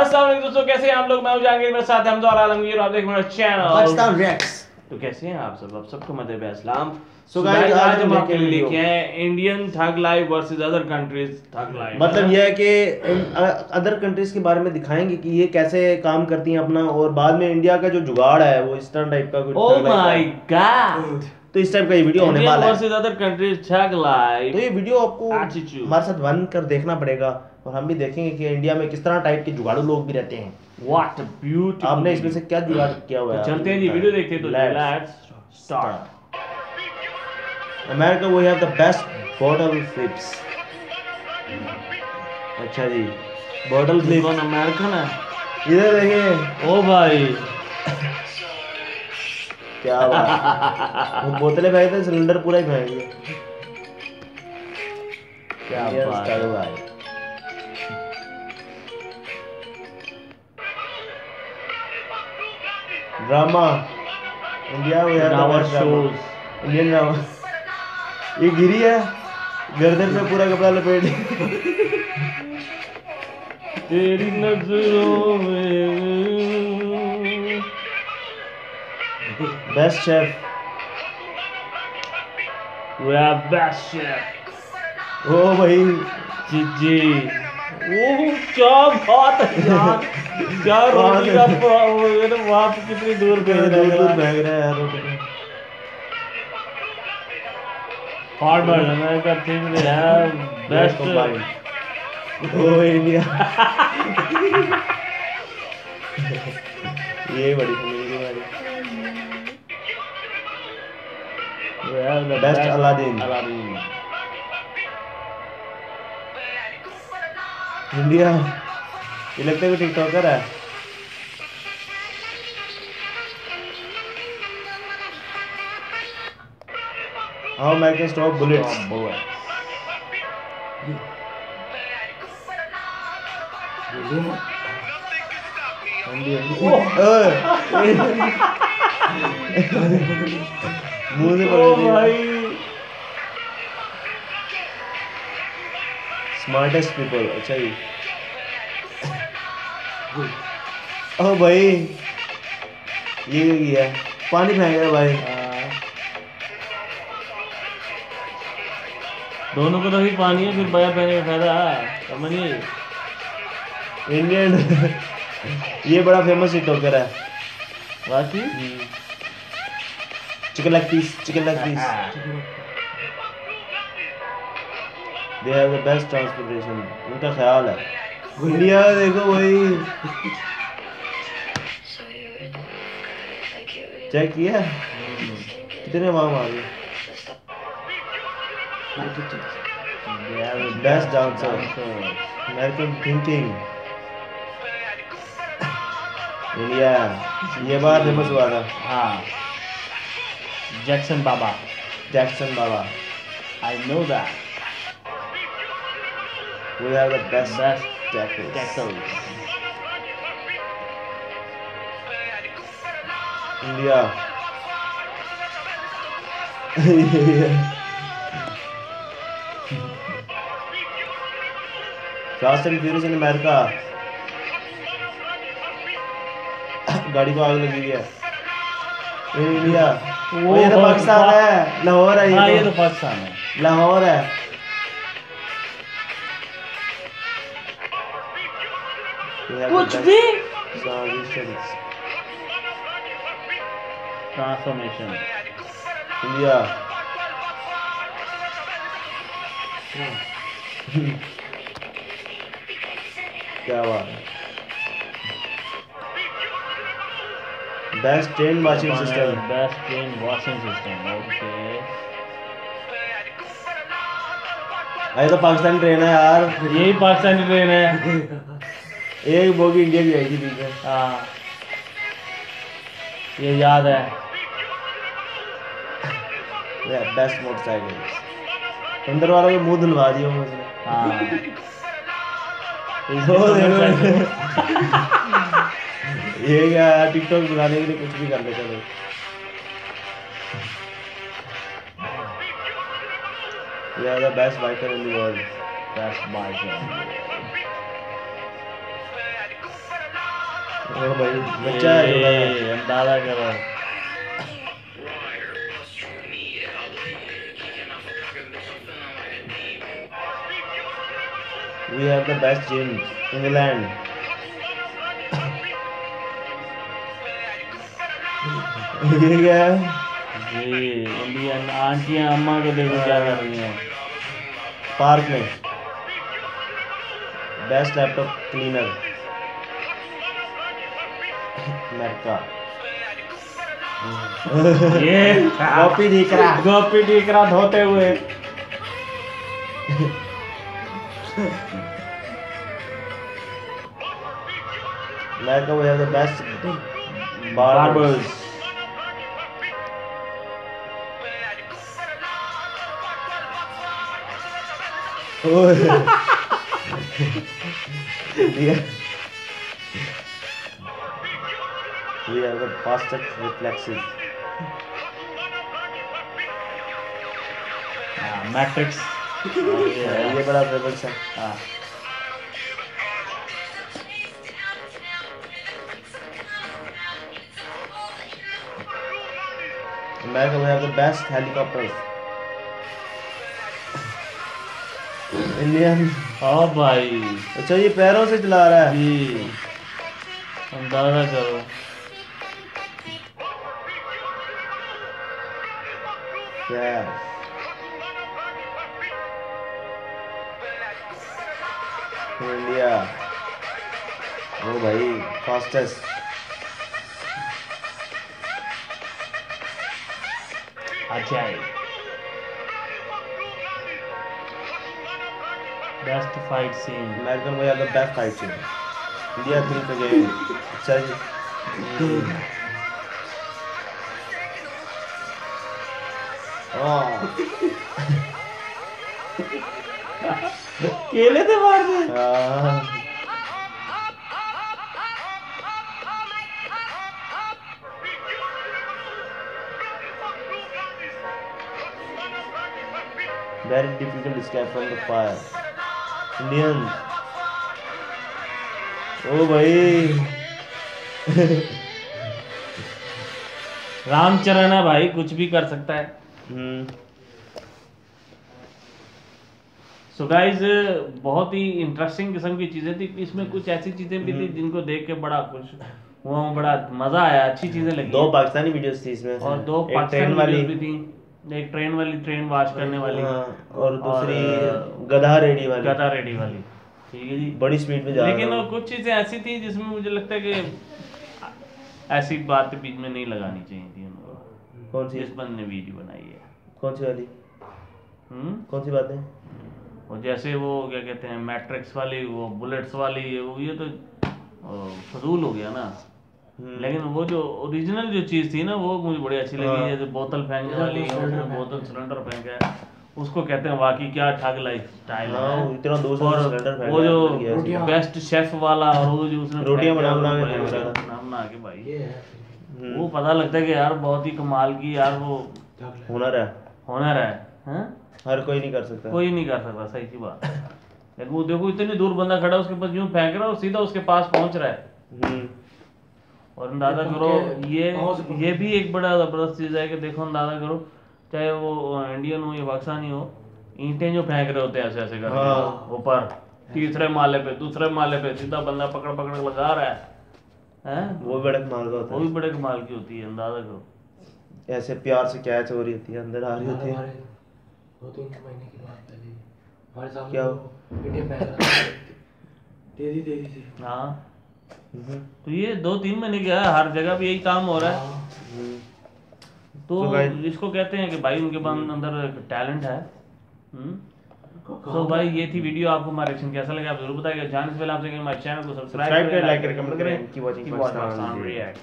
अस्सलाम वालेकुम दोस्तों कैसे हैं आप लोग? मैं जहांगीर मेरे साथ है हमजा और आलमगीर आप देख मेरा चैनल पाकिस्तान रिएक्ट्स तो कैसे हैं आप सब? आप सबको guys, guys, आज हम आपके लिए लेके आए इंडियन ठग लाइव वर्सेस अदर कंट्रीज़ ठग लाइव मतलब यह है कि अदर कंट्रीज़ के बारे में दिखाएँगे कि ये कैसे काम करती हैं अपना और बाद में इंडिया का जो जुगाड़ है वो इस टाइप का कुछ ओह माय गॉड तो इस टाइप का ये वीडियो होने वाला है। वर्सेस अदर कंट्रीज़ ठग लाइव तो ये वीडियो आपको हमारे साथ वन कर देखना पड़ेगा। और हम भी देखेंगे कि इंडिया में किस तरह टाइप के जुगाड़ू लोग भी रहते हैं। व्हाट ब्यूटीफुल आपने इसमें से क्या जुगाड़ किया हुआ है? तो चलते हैं जी वीडियो देखते हैं तो लेट्स स्टार्ट अमेरिका वो have the best bottle flips अच्छा जी बॉटल फ्लिप कौन अमेरिकन है इधर देखिए ओ भाई। क्या बात। वो बोतलें फेंकते हैं सिलेंडर पूरा ही फेंक दिया। क्या बात है। भाई drama India Drama best shows. Indian drama ये गिरी है? गर्दन पे पूरा कपड़ा लपेट। तेरी नज़रों में। Best chef we are best chef ओ भाई जी जी। क्या बात है यार। क्या रोटी का प्रॉब्लम कितनी दूर भेज रहा है है यार रोटी को। हॉट वर्जन है? बेस्ट ओ इंडिया ये बड़ी Best Aladdin. अलादीन इंडिया ये लगता है कि टिकटॉकर है। हाउ मैं कैन स्टॉप बुलेट्स मुँह से पकड़ लिया। स्मार्टेस्ट पीपल अच्छा जी। ओ भाई ये क्या किया पानी फेंक रहा भाई? दोनों को तो ही पानी है फिर बया पहने का फ़ायदा। समझ नहीं इंडियन ये बड़ा फ़ेमस टिकटॉकर है। वासी chicken leg piece chicken leg piece they have the best transportation उनका ख्याल है। इंडिया देखो भाई। चेक किया? कितने मार्क आ गए best dancer American thinking India ये बार फ़ेमस हुआ था। हाँ। जैक्सन बाबा Jackson Baba I know that we have the best best tackles. Tackles India. Fast and Furious in America. गाड़ी को आग लगी है इंडिया वो ये तो पाकिस्तान है लाहौर है हाँ ये तो तो पाकिस्तान है लाहौर है कुछ भी ट्रांसफॉर्मेशन इंडिया क्या बात है best train washing system best train washing system okay अरे तो पाकिस्तानी ट्रेन है यार यही पाकिस्तानी ट्रेन है। एक बोगी इंडिया की आएगी बीच में हाँ। ये याद है। बेस्ट मोटरसाइकिल अंदर वालों के मुँह धुलवा दिया उसने। हाँ। ये क्या टिकटॉक बनाने के लिए कुछ भी कर लेते लोग। We are the best biker in the world. Best biker in the world. ओ भाई बच्चा है अंदाज़ा करो We have the best gym in the land. ये क्या? है जी इंडियन आंटियाँ अम्मा को देखो क्या कर रही हैं। पार्क में। बेस्ट लैपटॉप क्लीनर अमेरिका ये कॉपी दिख रहा गोपी टीकरा धोते हुए we have the best barbers. Barbers Yeah. We have the fastest reflexes. Matrix ये बड़ा फ़ेमस है हाँ America we have the best helicopters. Indian हाँ भाई अच्छा ये पैरों से चला रहा है जी अंदाज़ा करो Yeah. इंडिया ओ भाई fastest Ajay best fight scene American we have the best fight scene. India think again. अच्छा केले थे मार दे हाँ very difficult escape from the fire. Indian. ओ भाई रामचरण है भाई कुछ भी कर सकता है हम्म। सो गाइस बहुत ही इंटरेस्टिंग किस्म की चीज़ें थी। इसमें कुछ ऐसी चीज़ें भी थी जिनको देख के बड़ा खुश हुआ बड़ा मज़ा आया अच्छी चीज़ें लगी। दो पाकिस्तानी वीडियोस थी इसमें और दो पाकिस्तानी वाली। भी थी। एक ट्रेन वाली ट्रेन वॉश करने वाली। हाँ, और दूसरी गधा रेडी वाली। गदा रेडी वाली। ठीक है जी। बड़ी स्पीड में जा लेकिन वो कुछ चीज़ें ऐसी थी जिसमें मुझे लगता है कि ऐसी बात बीच में नहीं लगानी चाहिए थी उनको। कौन सी? जिस बंद ने वीडियो बनाई है। कौन सी वाली? हम्म? कौन सी बात? है और जैसे वो क्या कहते हैं मैट्रिक्स वाली वो बुलेट्स वाली वो ये तो फजूल हो गया ना। हम्म, लेकिन वो जो ओरिजिनल जो चीज़ थी ना वो मुझे बड़ी अच्छी लगी। हाँ। जैसे बोतल फेंकने वाली उसमें बोतल सिलेंडर फेंका उसको कहते हैं वाकई क्या ठग लाइफ स्टाइल हाँ, है इतना से और सिलेंडर फेंका वो जो है। बेस्ट शेफ वाला और वो जो उसने रोटियाँ बना बना के। बना बना के भाई। वो पता लगता है कि यार बहुत ही कमाल की यार वो हुनर है। हुनर है हैं? हर कोई नहीं कर सकता। कोई नहीं कर सकता सही सी बात। लेकिन वो देखो इतनी दूर बंदा खड़ा उसके पास यूँ फेंक रहा है और सीधा उसके पास पहुँच रहा है। हम्म, और अंदाज़ा करो ये ये भी एक बड़ा ज़बरदस्त चीज़ है कि देखो अंदाज़ा करो चाहे वो इंडियन हो या पाकिस्तानी हो ईंटें जो फेंक रहे होते हैं ऐसे ऐसे करके हाँ। ऊपर तीसरे माले पे दूसरे माले पे सीधा बंदा पकड़ पकड़ के लगा रहा है। हैं? वो भी बड़ा कमाल का होता है वो भी बड़े कमाल की होती है अंदाज़ा करो। ऐसे प्यार से कैच हो रही होती है अंदर आ रही होती है। हमारे दो तीन महीने की बात पहले हमारे सामने क्या? वो इंडियन बैंक तेज़ी तेज़ी से। हाँ। हम्म, तो ये दो तीन महीने क्या है हर जगह भी यही काम हो रहा है। हाँ, हम्म, तो तो भाई- इसको कहते हैं कि भाई उनके पास अंदर टैलेंट है। हम्म so तो भाई ये थी वीडियो आपको हमारा रिएक्शन कैसा लगा? आप ज़रूर बताइएगा। जाने से पहले आपसे हमारे चैनल को सब्सक्राइब करें लाइक करें कमेंट करें। की वाचिंग पाकिस्तान Reacts